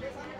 Yes, I am.